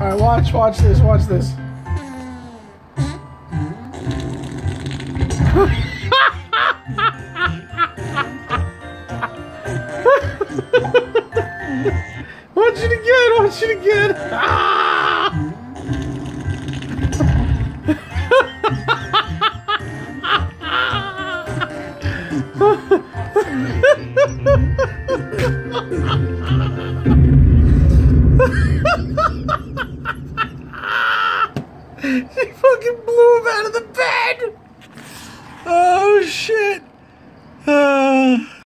Alright, watch, watch this, watch this. watch it again, watch it again. Ah! she fucking blew him out of the bed! Oh shit!